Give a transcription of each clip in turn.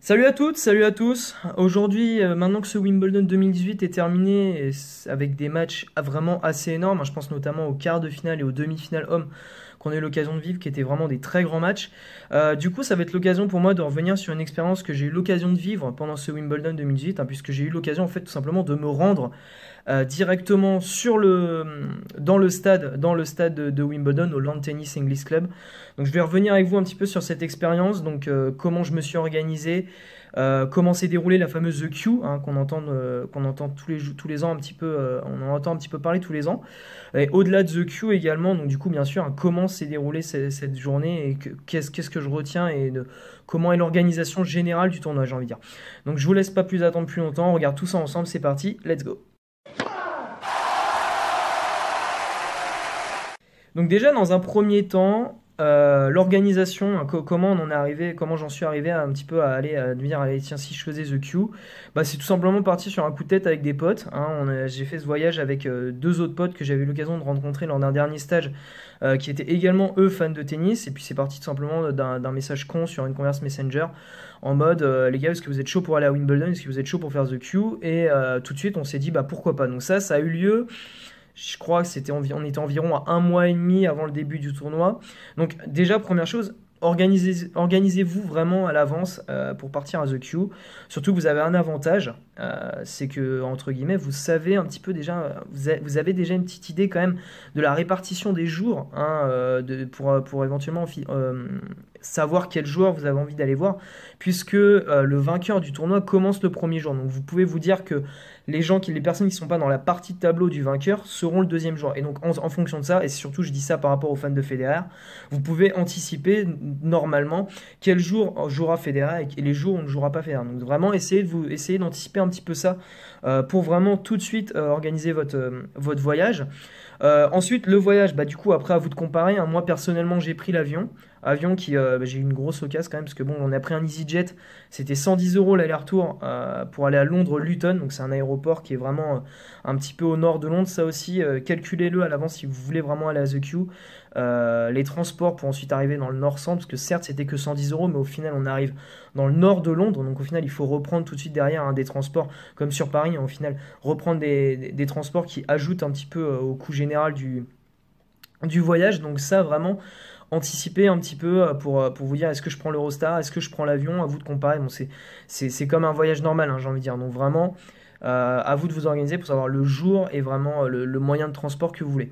Salut à toutes, salut à tous. Aujourd'hui, euh, maintenant que ce Wimbledon 2018 est terminé, avec des matchs vraiment assez énormes, hein, je pense notamment aux quarts de finale et aux demi-finales hommes qu'on a eu l'occasion de vivre, qui étaient vraiment des très grands matchs. Euh, du coup, ça va être l'occasion pour moi de revenir sur une expérience que j'ai eu l'occasion de vivre pendant ce Wimbledon 2018, hein, puisque j'ai eu l'occasion en fait tout simplement de me rendre euh, directement sur le, dans le stade, dans le stade de, Wimbledon, au Land Tennis English Club. Donc je vais revenir avec vous un petit peu sur cette expérience, donc euh, comment je me suis organisé, euh, comment s'est déroulée la fameuse The Q hein, qu'on entend, qu'on entend tous, les, tous les ans un petit peu, on en entend un petit peu parler tous les ans. Et au-delà de The Q également, donc du coup bien sûr, hein, comment s'est déroulée cette, journée et qu'est-ce, que je retiens et comment est l'organisation générale du tournoi, j'ai envie de dire. Donc je vous laisse pas plus attendre plus longtemps, on regarde tout ça ensemble, c'est parti, let's go. Donc déjà, dans un premier temps, euh, l'organisation, hein, comment on en est arrivé, comment j'en suis arrivé à un petit peu à aller à dire allez tiens si je faisais The Q, bah c'est tout simplement parti sur un coup de tête avec des potes. Hein. j'ai fait ce voyage avec euh, deux autres potes que j'avais eu l'occasion de rencontrer lors d'un dernier stage, euh, qui étaient également eux fans de tennis. Et puis c'est parti tout simplement d'un message con sur une converse messenger en mode les gars est-ce que vous êtes chaud pour aller à Wimbledon, est-ce que vous êtes chaud pour faire The Q? Et tout de suite on s'est dit bah pourquoi pas? Donc ça ça a eu lieu je crois que c'était on était environ à un mois et demi avant le début du tournoi. Donc déjà, première chose, organisez, organisez-vous vraiment à l'avance euh, pour partir à The Q. Surtout que vous avez un avantage, euh, c'est que, entre guillemets, vous savez un petit peu déjà, vous avez, déjà une petite idée quand même de la répartition des jours hein, euh, pour, pour éventuellement savoir quel joueur vous avez envie d'aller voir, puisque le vainqueur du tournoi commence le premier jour. Donc vous pouvez vous dire que les gens qui, les personnes qui ne sont pas dans la partie de tableau du vainqueur seront le deuxième jour. Et donc en, fonction de ça, et surtout je dis ça par rapport aux fans de Federer, vous pouvez anticiper normalement quel jour jouera Federer et les jours où on ne jouera pas Federer. Donc vraiment essayez de vous essayer d'anticiper un petit peu ça euh, pour vraiment tout de suite euh, organiser votre, euh, voyage. ensuite, le voyage, bah, du coup, après, à vous de comparer. Hein. moi, personnellement, j'ai pris l'avion. Avion qui, bah, j'ai eu une grosse occasion quand même, parce que bon, on a pris un EasyJet, c'était 110 euros l'aller-retour pour aller à Londres-Luton, donc c'est un aéroport qui est vraiment un petit peu au nord de Londres. Ça aussi, calculez-le à l'avance si vous voulez vraiment aller à The Q. les transports pour ensuite arriver dans le nord-centre, parce que certes, c'était que 110 euros, mais au final, on arrive dans le nord de Londres, donc au final, il faut reprendre tout de suite derrière un des transports, comme sur Paris, au final, reprendre des, transports qui ajoutent un petit peu euh, au coût général du, du voyage. Donc ça, vraiment, anticiper un petit peu euh, pour, euh, pour vous dire est-ce que je prends l'Eurostar, est-ce que je prends l'avion, à vous de comparer. Bon, c'est comme un voyage normal, hein, j'ai envie de dire. Donc vraiment, à vous de vous organiser pour savoir le jour et vraiment le moyen de transport que vous voulez.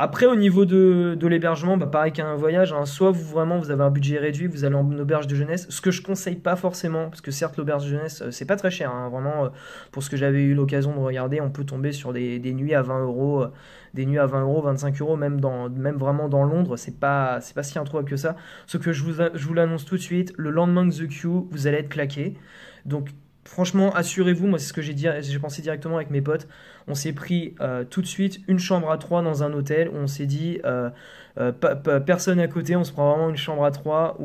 Après, au niveau de, l'hébergement, bah, pareil qu'un voyage, hein, soit vous vraiment vous avez un budget réduit, vous allez en auberge de jeunesse, ce que je conseille pas forcément, parce que certes l'auberge de jeunesse euh, c'est pas très cher, hein, vraiment euh, pour ce que j'avais eu l'occasion de regarder, on peut tomber sur des, nuits à 20 euros, euh, des nuits à 20 euros, 25 euros, même dans, même vraiment dans Londres, c'est pas pas si introuvable que ça. Ce que je vous je vous l'annonce tout de suite, le lendemain de The Q, vous allez être claqué, donc Franchement, assurez-vous, moi c'est ce que j'ai j'ai pensé directement avec mes potes. On s'est pris euh, tout de suite une chambre à trois dans un hôtel où on s'est dit euh, euh, personne à côté, on se prend vraiment une chambre à trois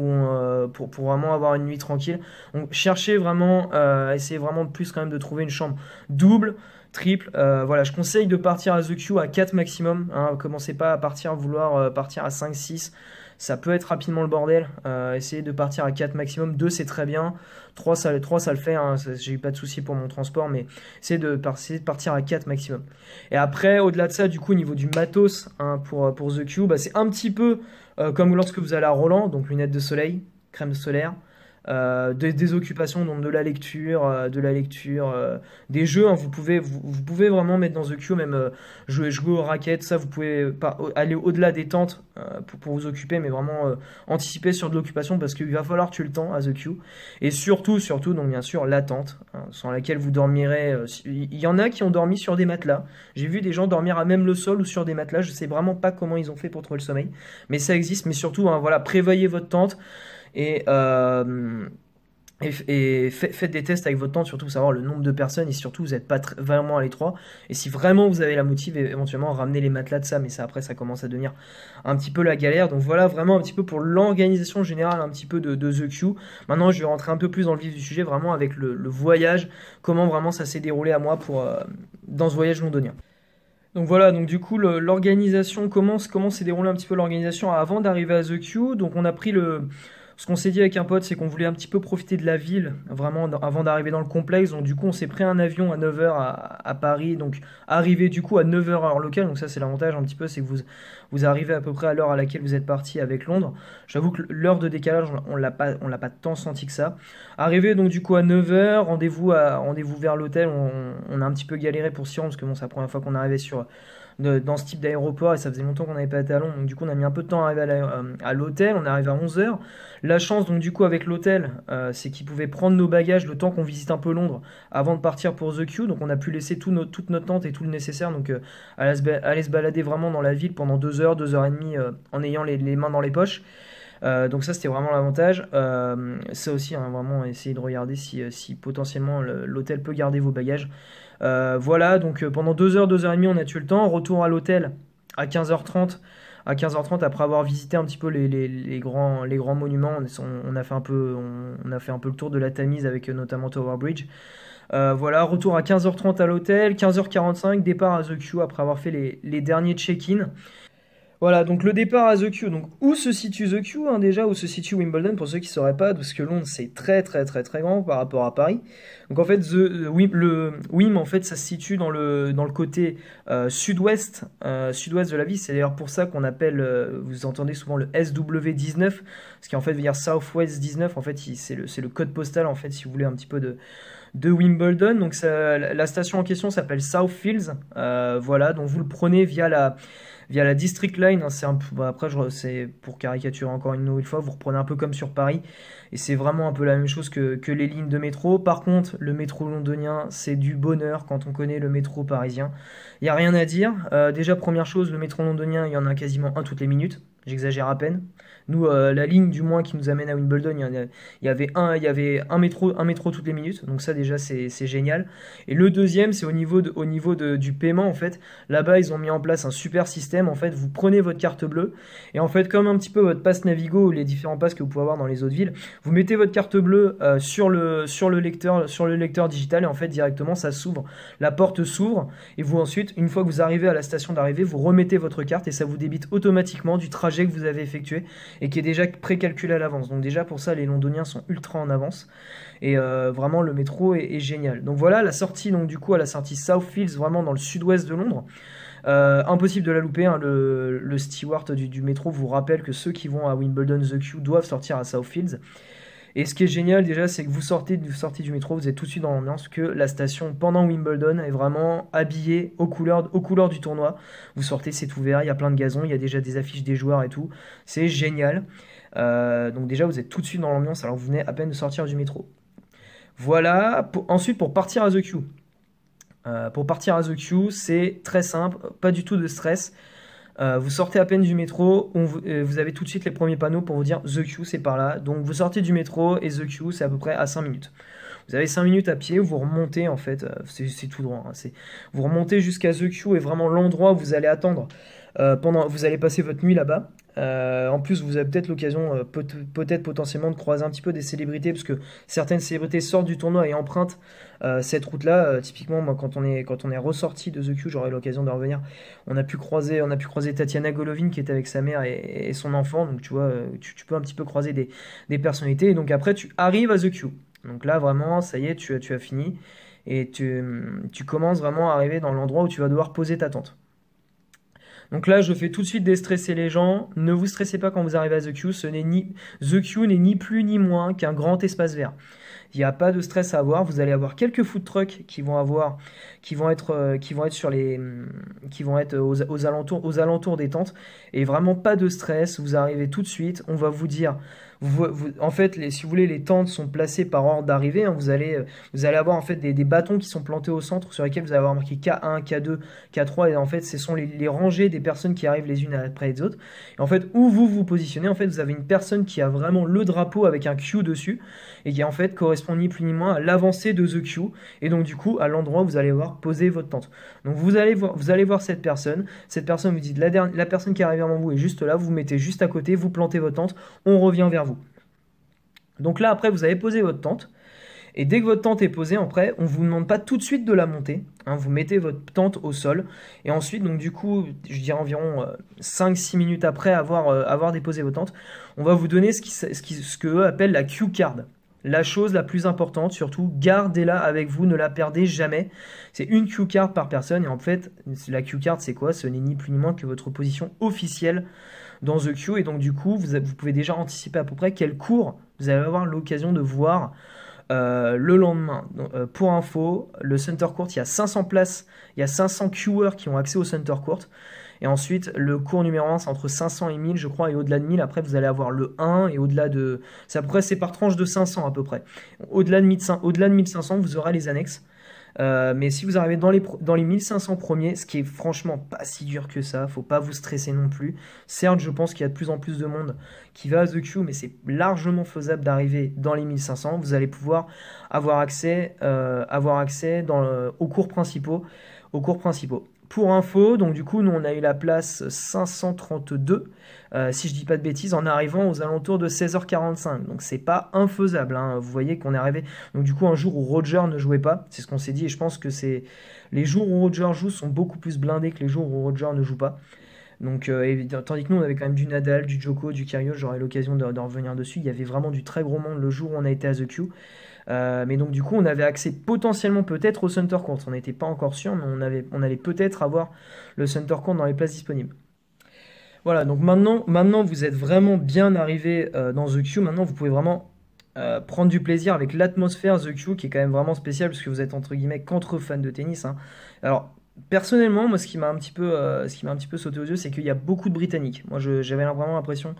pour, vraiment avoir une nuit tranquille. On cherchait vraiment, essayez vraiment plus quand même de trouver une chambre double, triple. voilà, je conseille de partir à The Q à 4 maximum. Hein, commencez pas à partir vouloir partir à 5, 6 ça peut être rapidement le bordel. Euh, essayez de partir à 4 maximum. 2 c'est très bien. 3 ça, 3, ça le fait. Hein. J'ai eu pas de souci pour mon transport, mais essayez de, partir à 4 maximum. Et après, au-delà de ça, du coup, au niveau du matos hein, pour, pour The Q, bah, c'est un petit peu euh, comme lorsque vous allez à Roland, donc lunettes de soleil, crème solaire. Euh, des, occupations, donc de la lecture, euh, de la lecture, euh, des jeux. Hein, vous, pouvez, vous, pouvez vraiment mettre dans The Q, même jouer, jouer aux raquettes, ça, vous pouvez pas aller au-delà des tentes pour, pour, vous occuper, mais vraiment anticiper sur de l'occupation parce qu'il va falloir tuer le temps à The Q. Et surtout, surtout, donc bien sûr, la tente, hein, sans laquelle vous dormirez. Il y en a qui ont dormi sur des matelas. J'ai vu des gens dormir à même le sol ou sur des matelas. Je sais vraiment pas comment ils ont fait pour trouver le sommeil, mais ça existe. Mais surtout, hein, voilà, prévoyez votre tente. Et, euh, faites des tests avec votre temps, surtout savoir le nombre de personnes et surtout vous n'êtes pas vraiment à l'étroit. Et si vraiment vous avez la motive, éventuellement ramener les matelas de ça, mais ça après ça commence à devenir un petit peu la galère. Donc voilà vraiment un petit peu pour l'organisation générale un petit peu de, The Q. Maintenant je vais rentrer un peu plus dans le vif du sujet, vraiment avec le, voyage, comment vraiment ça s'est déroulé à moi pour, euh, dans ce voyage londonien. Donc voilà, donc du coup l'organisation, comment, comment s'est déroulé un petit peu l'organisation avant d'arriver à The Q. Donc on a pris le Ce qu'on s'est dit avec un pote, c'est qu'on voulait un petit peu profiter de la ville, vraiment avant d'arriver dans le complexe. Donc du coup, on s'est pris un avion à 9h à, Paris, donc arrivé du coup à 9h heure locale. Donc ça, c'est l'avantage un petit peu, c'est que vous, vous arrivez à peu près à l'heure à laquelle vous êtes parti avec Londres. J'avoue que l'heure de décalage, on l'a pas, l'a pas tant senti que ça. Arrivé donc du coup à 9h, rendez-vous rendez-vous vers l'hôtel. On, on, a un petit peu galéré pour s'y rendre parce que bon, c'est la première fois qu'on arrivait sur dans ce type d'aéroport et ça faisait longtemps qu'on n'avait pas été à Londres. Donc du coup, on a mis un peu de temps à arriver à euh, l'hôtel. On est arrivé à 11h. La chance, donc du coup, avec l'hôtel, euh, c'est qu'ils pouvaient prendre nos bagages le temps qu'on visite un peu Londres avant de partir pour The Q. Donc on a pu laisser tout toute notre tente et tout le nécessaire. Donc euh, aller, se balader vraiment dans la ville pendant 2 heures, 2 heures et demie en ayant les, mains dans les poches. Donc ça c'était vraiment l'avantage. ça aussi, hein, vraiment essayer de regarder si, si potentiellement l'hôtel peut garder vos bagages. Euh, voilà, donc euh, pendant 2h, 2h30, on a tué le temps. Retour à l'hôtel à 15h30 à 15h30 après avoir visité un petit peu les, grands, les grands monuments. On, a fait un peu, on, a fait un peu le tour de la Tamise avec euh, notamment Tower Bridge. voilà, retour à 15h30 à l'hôtel, 15h45, départ à The Q après avoir fait les, les derniers check-in. Voilà, donc le départ à The Q. Donc où se situe The Q hein, déjà? Où se situe Wimbledon pour ceux qui ne sauraient pas Parce que Londres c'est très très très très grand par rapport à Paris. Donc en fait, the, le Wim en fait ça se situe dans le, le côté euh, sud-ouest euh, sud-ouest de la ville. C'est d'ailleurs pour ça qu'on appelle, euh, vous entendez souvent le SW19, ce qui en fait veut dire Southwest 19. En fait c'est le, le code postal en fait si vous voulez un petit peu de de Wimbledon. Donc la station en question s'appelle Southfields. voilà, donc vous le prenez via la via la District Line. Hein, c'est bah, après, c'est pour caricaturer encore une nouvelle fois, vous reprenez un peu comme sur Paris. Et c'est vraiment un peu la même chose que, les lignes de métro. Par contre, le métro londonien, c'est du bonheur quand on connaît le métro parisien. Il n'y a rien à dire. Euh, déjà, première chose, le métro londonien, il y en a quasiment un toutes les minutes. J'exagère à peine. Nous, euh, la ligne du moins qui nous amène à Wimbledon, il y, avait un, il y avait un métro, un métro toutes les minutes. Donc ça déjà c'est génial. Et le deuxième, c'est au niveau, de, au niveau de, du paiement en fait. Là-bas, ils ont mis en place un super système. En fait, vous prenez votre carte bleue et en fait, comme un petit peu votre passe Navigo ou les différents passes que vous pouvez avoir dans les autres villes, vous mettez votre carte bleue euh, sur le sur le lecteur sur le lecteur digital et en fait directement ça s'ouvre. La porte s'ouvre et vous ensuite, une fois que vous arrivez à la station d'arrivée, vous remettez votre carte et ça vous débite automatiquement du trajet que vous avez effectué et qui est déjà précalculé à l'avance. Donc déjà pour ça, les Londoniens sont ultra en avance. Et euh, vraiment, le métro est, génial. Donc voilà, la sortie, donc du coup, à la sortie Southfields, vraiment dans le sud-ouest de Londres. Euh, impossible de la louper. Hein. Le, steward du, du, métro vous rappelle que ceux qui vont à Wimbledon The Q doivent sortir à Southfields. Et ce qui est génial déjà, c'est que vous sortez, vous sortez du métro, vous êtes tout de suite dans l'ambiance, que la station pendant Wimbledon est vraiment habillée aux couleurs, du tournoi. Vous sortez, c'est ouvert, il y a plein de gazon, il y a déjà des affiches des joueurs et tout. C'est génial. Euh, donc déjà, vous êtes tout de suite dans l'ambiance alors vous venez à peine de sortir du métro. Voilà. ensuite, pour partir à The Q. Euh, pour partir à The Q, c'est très simple, pas du tout de stress. Euh, vous sortez à peine du métro, euh, vous, avez tout de suite les premiers panneaux pour vous dire The Q c'est par là. Donc vous sortez du métro et The Q c'est à peu près à 5 minutes. Vous avez 5 minutes à pied, vous remontez en fait, euh, c'est tout droit. Hein, vous remontez jusqu'à The Q et vraiment l'endroit où vous allez attendre. pendant, vous allez passer votre nuit là-bas. Euh, en plus, vous avez peut-être l'occasion, euh, peut-être potentiellement, de croiser un petit peu des célébrités, parce que certaines célébrités sortent du tournoi et empruntent euh, cette route-là. typiquement, moi, quand on est est ressorti de The Q, j'aurai l'occasion de revenir. On a pu croiser, on a pu croiser Tatiana Golovin qui était avec sa mère et, son enfant. Donc, tu vois, tu, peux un petit peu croiser des, des, personnalités. Et donc après, tu arrives à The Q. Donc là, vraiment, ça y est, tu, as fini et tu, tu commences vraiment à arriver dans l'endroit où tu vas devoir poser ta tente. Donc là, je fais tout de suite déstresser les gens. Ne vous stressez pas quand vous arrivez à The Q. Ce n'est ni The Q n'est ni plus ni moins qu'un grand espace vert. Il n'y a pas de stress à avoir. Vous allez avoir quelques food trucks qui vont avoir, qui vont être, euh, qui vont être sur les, qui vont être aux, alentours, aux alentours des tentes. Et vraiment pas de stress. Vous arrivez tout de suite. On va vous dire en fait, les, si vous voulez, les tentes sont placées par ordre d'arrivée. Hein. vous, allez, euh, vous allez avoir en fait des, bâtons qui sont plantés au centre sur lesquels vous allez avoir marqué K1, K2, K3. Et en fait, ce sont les, rangées des personnes qui arrivent les unes après les autres. Et en fait, où vous vous positionnez, en fait, vous avez une personne qui a vraiment le drapeau avec un Q dessus et qui en fait correspond ni plus ni moins à l'avancée de The Q. Et donc, du coup, à l'endroit où vous allez voir poser votre tente. Donc, vous allez voir, vous allez voir cette personne. Cette personne vous dit la, la personne qui arrive avant vous est juste là. Vous, mettez juste à côté, vous plantez votre tente. On revient vers vous. Donc là, après, vous avez posé votre tente. Et dès que votre tente est posée, après, on vous demande pas tout de suite de la monter. Hein, vous mettez votre tente au sol. Et ensuite, donc du coup, je dirais environ 5-6 minutes après avoir, avoir déposé vos tentes, on va vous donner ce, qui, ce, ce que appellent la cue card. La chose la plus importante, surtout, gardez-la avec vous, ne la perdez jamais. C'est une cue card par personne et en fait, la cue card c'est quoi? Ce n'est ni plus ni moins que votre position officielle dans The Queue et donc du coup, vous, vous pouvez déjà anticiper à peu près quel cours vous allez avoir l'occasion de voir euh, le lendemain. Euh, pour info, le Center Court, il y a 500 places, il y a 500 queuers qui ont accès au Center Court. Et ensuite, le cours numéro 1, c'est entre 500 et 1000, je crois, et au-delà de 1000, après, vous allez avoir le 1, et au-delà de... C'est à peu près, c'est par tranche de 500 à peu près. Au-delà de, 1500, au-delà de 1500, vous aurez les annexes. Euh, mais si vous arrivez dans les, dans les 1500 premiers, ce qui est franchement pas si dur que ça, faut pas vous stresser non plus. Certes, je pense qu'il y a de plus en plus de monde qui va à The Q, mais c'est largement faisable d'arriver dans les 1500. Vous allez pouvoir avoir accès, euh, avoir accès dans aux cours principaux. Aux cours principaux. Pour info, donc du coup, nous on a eu la place 532, euh, si je dis pas de bêtises, en arrivant aux alentours de 16h45. Donc c'est pas infaisable. Hein. Vous voyez qu'on est arrivé. Donc du coup, un jour où Roger ne jouait pas, c'est ce qu'on s'est dit, et je pense que c'est les jours où Roger joue sont beaucoup plus blindés que les jours où Roger ne joue pas. Donc, euh, tandis que nous, on avait quand même du Nadal, du Joko, du Kyrgios, j'aurai l'occasion d'en revenir dessus. Il y avait vraiment du très gros monde le jour où on a été à The Q. Euh, mais donc du coup, on avait accès potentiellement peut-être au Center Court. On n'était pas encore sûr, mais on, allait peut-être avoir le Center Court dans les places disponibles. Voilà, donc maintenant, vous êtes vraiment bien arrivé euh, dans The Q. Maintenant, vous pouvez vraiment euh, prendre du plaisir avec l'atmosphère The Q qui est quand même vraiment spéciale parce que vous êtes entre guillemets qu'entre fans de tennis. Hein. Alors, personnellement, moi, ce qui m'a un petit peu, ce qui m'a un petit peu sauté aux yeux, c'est qu'il y a beaucoup de Britanniques. Moi, j'avais vraiment l'impression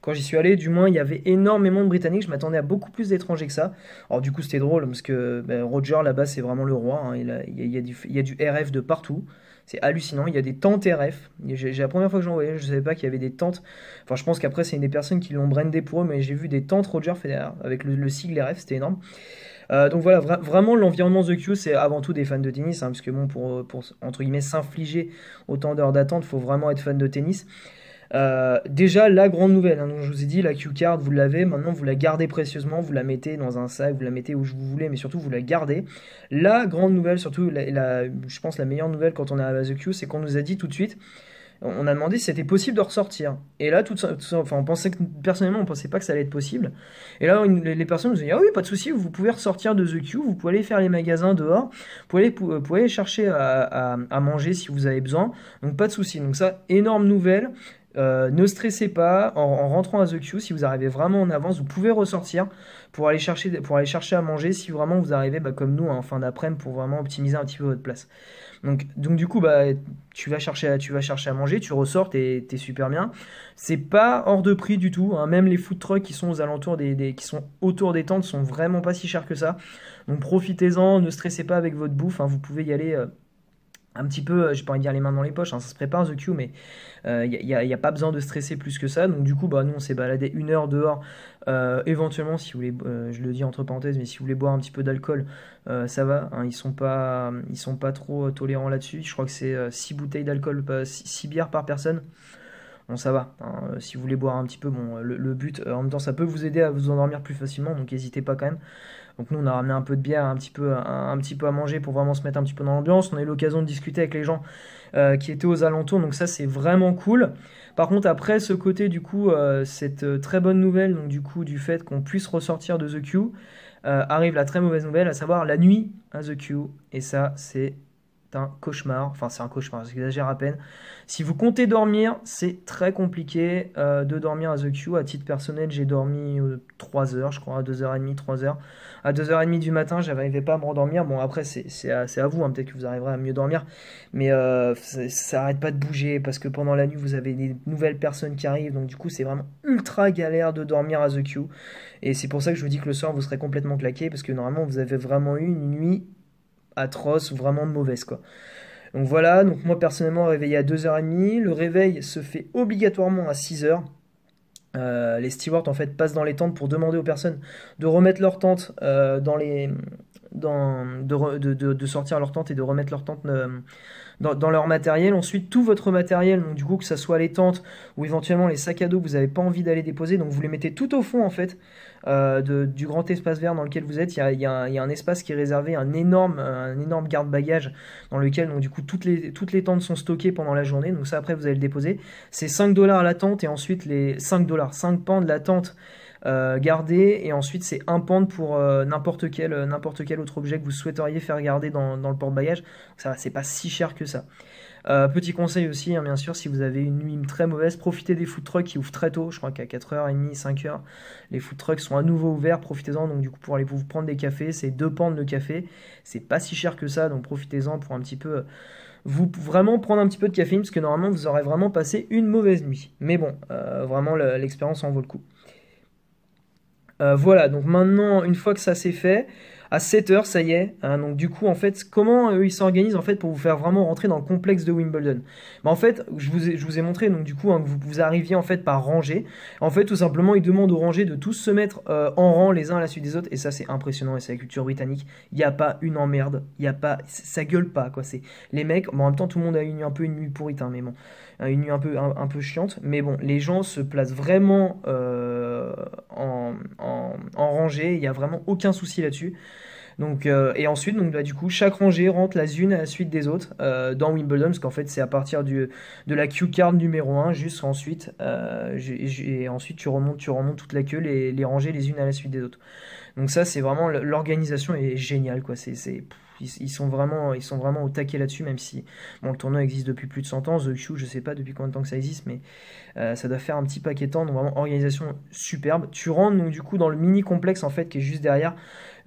quand j'y suis allé, du moins, il y avait énormément de Britanniques. Je m'attendais à beaucoup plus d'étrangers que ça. Alors, du coup, c'était drôle parce que ben, Roger, là-bas, c'est vraiment le roi. Hein. Il, y a, du, il, y a, du, RF de partout. C'est hallucinant. Il y a des tentes RF. J'ai la première fois que j'en voyais, je ne savais pas qu'il y avait des tentes. Enfin, je pense qu'après, c'est une des personnes qui l'ont brandé pour eux, mais j'ai vu des tentes Roger Federer avec le, sigle RF. C'était énorme. Euh, donc voilà, vraiment l'environnement The Q, c'est avant tout des fans de tennis, hein, parce que bon, pour, entre guillemets s'infliger autant d'heures d'attente, faut vraiment être fan de tennis. Euh, déjà, la grande nouvelle, hein, je vous ai dit, la Q card, vous l'avez, maintenant vous la gardez précieusement, vous la mettez dans un sac, vous la mettez où vous voulez, mais surtout vous la gardez. La grande nouvelle, surtout, je pense la meilleure nouvelle quand on est à The Q, c'est qu'on nous a dit tout de suite, on a demandé si c'était possible de ressortir. Et là, tout ça, enfin, on pensait que, personnellement, on pensait pas que ça allait être possible. Et là, les personnes nous ont dit Ah oui, pas de souci, vous pouvez ressortir de The Q, vous pouvez aller faire les magasins dehors, vous pouvez aller, aller chercher à, à, manger si vous avez besoin. Donc, pas de souci. Donc, ça, énorme nouvelle. Euh, ne stressez pas en, rentrant à The Q. Si vous arrivez vraiment en avance, vous pouvez ressortir pour aller chercher, à manger. Si vraiment vous arrivez bah, comme nous hein, en fin d'après-midi pour vraiment optimiser un petit peu votre place. Donc, du coup, bah, tu, vas chercher à, tu vas chercher à manger, tu ressors, t'es es super bien. C'est pas hors de prix du tout. Hein. Même les food trucks qui sont aux alentours des, qui sont autour des tentes sont vraiment pas si chers que ça. Donc profitez-en, ne stressez pas avec votre bouffe. Hein. Vous pouvez y aller. Euh, un petit peu, euh, j'ai pas envie de dire les mains dans les poches, hein, ça se prépare The Q, mais il euh, n'y a, pas besoin de stresser plus que ça. Donc du coup, bah, nous on s'est baladé une heure dehors. Euh, éventuellement, si vous voulez, je le dis entre parenthèses, mais si vous voulez boire un petit peu d'alcool, ça va. Hein, ils sont pas, sont pas trop tolérants là-dessus. Je crois que c'est 6 bouteilles d'alcool, 6 bières par personne. Bon, ça va. Hein, si vous voulez boire un petit peu, bon, le but, en même temps, ça peut vous aider à vous endormir plus facilement, donc n'hésitez pas quand même. Donc nous, on a ramené un peu de bière, un petit peu, un, petit peu à manger pour vraiment se mettre un petit peu dans l'ambiance. On a eu l'occasion de discuter avec les gens euh, qui étaient aux alentours, donc ça c'est vraiment cool. Par contre, après ce côté, du coup, euh, cette euh, très bonne nouvelle, donc du coup, du fait qu'on puisse ressortir de The Q, arrive la très mauvaise nouvelle, à savoir la nuit à The Q. Et ça, c'est un cauchemar. Enfin, c'est un cauchemar, j'exagère à peine. Si vous comptez dormir, c'est très compliqué de dormir à The Q. À titre personnel, j'ai dormi 3 heures, je crois, à 2h30, 3 heures à 2h30 du matin, j'arrivais pas à me rendormir. Bon, après, c'est à, à, vous, hein, peut-être que vous arriverez à mieux dormir, mais euh, ça arrête pas de bouger parce que pendant la nuit, vous avez des nouvelles personnes qui arrivent, donc du coup, c'est vraiment ultra galère de dormir à The Q. Et c'est pour ça que je vous dis que le soir, vous serez complètement claqué parce que normalement, vous avez vraiment eu une nuit atroce, vraiment mauvaise, quoi. Donc voilà, donc moi personnellement réveillé à 2h30, le réveil se fait obligatoirement à 6h. Euh, les stewards en fait passent dans les tentes pour demander aux personnes de remettre leur tente euh, dans les de, sortir leur tente et de remettre leur tente euh, dans, leur matériel. Ensuite, tout votre matériel, donc du coup, que ce soit les tentes ou éventuellement les sacs à dos que vous n'avez pas envie d'aller déposer, donc vous les mettez tout au fond en fait euh, du grand espace vert dans lequel vous êtes. Il y a, un espace qui est réservé, un énorme, un énorme garde-bagages dans lequel donc du coup toutes les, toutes les tentes sont stockées pendant la journée. Donc ça après vous allez le déposer. C'est 5 dollars la tente et ensuite les 5 dollars, 5 pans de la tente euh, garder et ensuite c'est un pente pour euh, n'importe quel, euh, n'importe quel autre objet que vous souhaiteriez faire garder dans, dans le porte-bagages. Ça c'est pas si cher que ça. petit conseil aussi, hein, bien sûr, si vous avez une nuit très mauvaise, profitez des food trucks qui ouvrent très tôt. Je crois qu'à 4h30, 5h, les food trucks sont à nouveau ouverts. Profitez-en. Donc, du coup, pour aller vous prendre des cafés, c'est deux pentes de café. C'est pas si cher que ça. Donc, profitez-en pour un petit peu vous vraiment prendre un petit peu de caféine parce que normalement vous aurez vraiment passé une mauvaise nuit. Mais bon, vraiment l'expérience en vaut le coup. Euh, voilà, donc maintenant, une fois que ça s'est fait, à 7h, ça y est. Hein, donc du coup, en fait, comment eux, ils s'organisent en fait pour vous faire vraiment rentrer dans le complexe de Wimbledon? Bah, En fait, je vous ai, montré, donc du coup, hein, vous, vous, arriviez en fait par rangée. En fait, tout simplement, ils demandent aux rangées de tous se mettre euh, en rang les uns à la suite des autres. Et ça, c'est impressionnant, et c'est la culture britannique. Il n'y a pas une emmerde, il a pas... Ça gueule pas, quoi. C'est Les mecs, en même temps, tout le monde a une, un peu une nuit pourrite, hein, mais bon une nuit un peu, un, chiante. Mais bon, les gens se placent vraiment euh, en, en, rangée, il n'y a vraiment aucun souci là-dessus. Donc, euh, et ensuite, donc, bah, du coup, chaque rangée rentre la une à la suite des autres euh, dans Wimbledon, parce qu'en fait, c'est à partir du, de la cue card numéro 1 jusqu'ensuite. Euh, et ensuite, tu remontes, tu remontes toute la queue, les, les rangées les unes à la suite des autres. Donc, ça, c'est vraiment l'organisation est géniale, quoi. C'est ils, sont vraiment, ils sont vraiment au taquet là-dessus, même si bon, le tournoi existe depuis plus de 100 ans. The Q, je sais pas depuis combien de temps que ça existe, mais euh, ça doit faire un petit paquet de temps. Donc vraiment, organisation superbe. Tu rentres donc du coup dans le mini complexe en fait qui est juste derrière,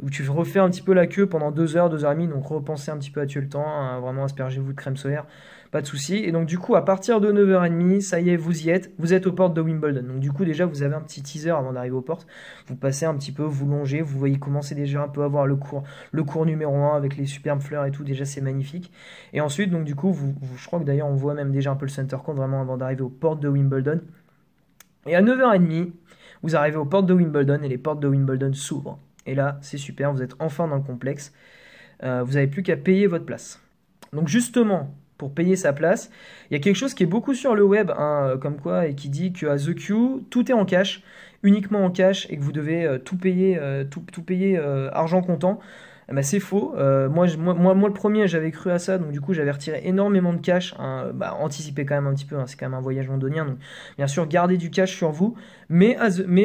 où tu refais un petit peu la queue pendant 2 heures, 2 heures et demie. Donc repensez un petit peu à tuer le temps, hein, vraiment aspergez-vous de crème solaire pas de souci. Et donc du coup, à partir de 9h30, ça y est, vous y êtes, vous êtes aux portes de Wimbledon. Donc du coup, déjà, vous avez un petit teaser avant d'arriver aux portes. Vous passez un petit peu, vous longez, vous voyez commencer déjà un peu à voir le cours, le cours numéro 1 avec les superbes fleurs et tout, déjà c'est magnifique. Et ensuite, donc du coup, vous, je crois que d'ailleurs on voit même déjà un peu le center court vraiment avant d'arriver aux portes de Wimbledon. Et à 9h30, vous arrivez aux portes de Wimbledon et les portes de Wimbledon s'ouvrent. Et là, c'est super, vous êtes enfin dans le complexe. Euh, vous n'avez plus qu'à payer votre place. Donc justement, pour payer sa place. Il y a quelque chose qui est beaucoup sur le web, hein, comme quoi, et qui dit qu'à The Q, tout est en cash, uniquement en cash, et que vous devez euh, tout payer, euh, tout, payer euh, argent comptant. Eh ben, c'est faux. Euh, moi, le premier, j'avais cru à ça, donc du coup, j'avais retiré énormément de cash. Hein, bah, anticiper quand même un petit peu, hein, c'est quand même un voyage londonien, donc bien sûr, gardez du cash sur vous. Mais,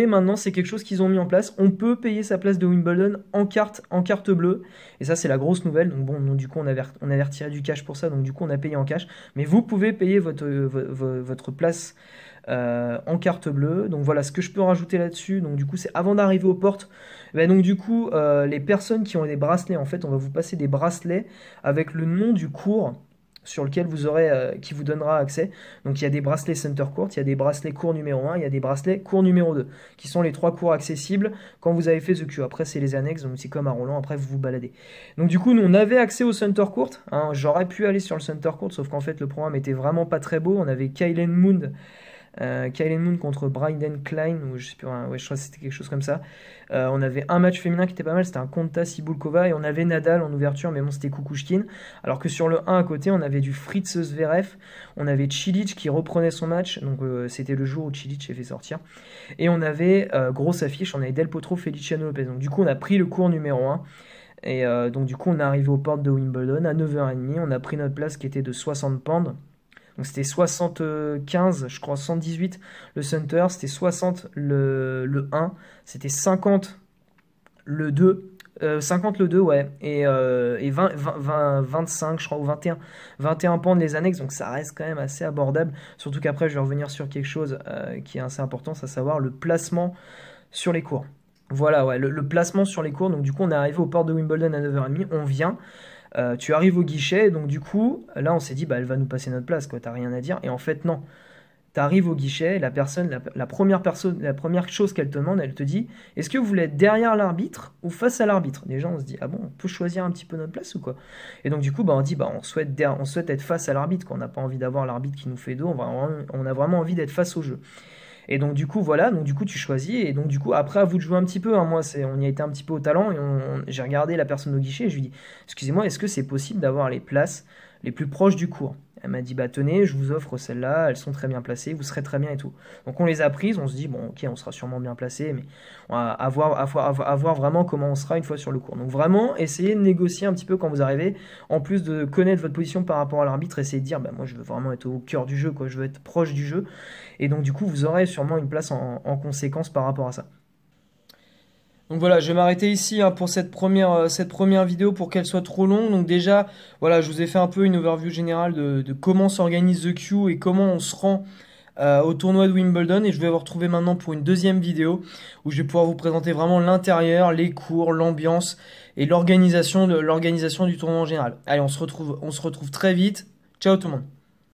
maintenant, c'est quelque chose qu'ils ont mis en place. On peut payer sa place de Wimbledon en carte, en carte bleue. Et ça, c'est la grosse nouvelle. Donc bon, du coup, on avait, retiré du cash pour ça, donc du coup, on a payé en cash. Mais vous pouvez payer votre, votre place. Euh, en carte bleue. Donc voilà ce que je peux rajouter là-dessus. Donc du coup, c'est avant d'arriver aux portes. Ben, donc du coup, euh, les personnes qui ont des bracelets, en fait, on va vous passer des bracelets avec le nom du cours sur lequel vous aurez, euh, qui vous donnera accès. Donc il y a des bracelets center court, il y a des bracelets cours numéro 1, il y a des bracelets cours numéro 2, qui sont les trois cours accessibles quand vous avez fait The Q. Après c'est les annexes, donc c'est comme à Roland, après vous vous baladez. Donc du coup nous on avait accès au center court, hein. j'aurais pu aller sur le center court, sauf qu'en fait le programme était vraiment pas très beau, on avait Kylen Moon euh, Kylie Moon contre Bryden Klein, ou je sais plus, ouais, je crois que c'était quelque chose comme ça. Euh, on avait un match féminin qui était pas mal, c'était un Konta Sibulkova, et on avait Nadal en ouverture, mais bon, c'était Kukushkin. Alors que sur le 1 à côté, on avait du Fritz Zverev, on avait Cilic qui reprenait son match, donc euh, c'était le jour où Cilic s'est fait sortir. Et on avait, grosse affiche, on avait Del Potro, Feliciano Lopez. Donc du coup, on a pris le cours numéro 1. Et donc du coup, on est arrivé aux portes de Wimbledon à 9h30. On a pris notre place qui était de 60 pounds. Donc c'était 75, je crois 118 le center, c'était 60 le, le 1, c'était 50 le 2, 50 euh, le 2, ouais, et, euh, et 20, 20, 25, je crois, ou 21, 21 points les annexes, donc ça reste quand même assez abordable. Surtout qu'après, je vais revenir sur quelque chose euh, qui est assez important, à savoir le placement sur les cours. Voilà, ouais, le, le, placement sur les cours. Donc, du coup, on est arrivé au port de Wimbledon à 9h30, on vient. Euh, tu arrives au guichet, donc du coup, là on s'est dit, bah, elle va nous passer notre place, quoi, t'as rien à dire. Et en fait, non. Tu arrives au guichet, la personne, la, première personne, la première chose qu'elle te demande, elle te dit, est-ce que vous voulez être derrière l'arbitre ou face à l'arbitre? Déjà, on se dit, ah bon, on peut choisir un petit peu notre place ou quoi? Et donc du coup, bah, on dit, bah, on souhaite, on souhaite être face à l'arbitre, qu'on n'a pas envie d'avoir l'arbitre qui nous fait dos, on, on a vraiment envie d'être face au jeu. Et donc du coup voilà, donc du coup tu choisis et donc du coup après à vous de jouer un petit peu. Hein. Moi c'est, on y a été un petit peu au talent et j'ai regardé la personne au guichet et je lui dis excusez-moi est-ce que c'est possible d'avoir les places les plus proches du cours? Elle m'a dit bah tenez, je vous offre celles-là, elles sont très bien placées, vous serez très bien et tout. Donc on les a prises, on se dit bon ok on sera sûrement bien placé, mais on va avoir, avoir, vraiment comment on sera une fois sur le cours. Donc vraiment essayez de négocier un petit peu quand vous arrivez, en plus de connaître votre position par rapport à l'arbitre, essayez de dire bah moi je veux vraiment être au cœur du jeu, quoi, je veux être proche du jeu, et donc du coup vous aurez sûrement une place en conséquence par rapport à ça. Donc voilà, je vais m'arrêter ici hein, pour cette première, euh, cette première vidéo pour qu'elle soit trop longue. Donc déjà, voilà, je vous ai fait un peu une overview générale de, comment s'organise The Q et comment on se rend euh, au tournoi de Wimbledon. Et je vais vous retrouver maintenant pour une deuxième vidéo où je vais pouvoir vous présenter vraiment l'intérieur, les cours, l'ambiance et l'organisation l'organisation du tournoi en général. Allez, on se retrouve, on se retrouve très vite. Ciao tout le monde.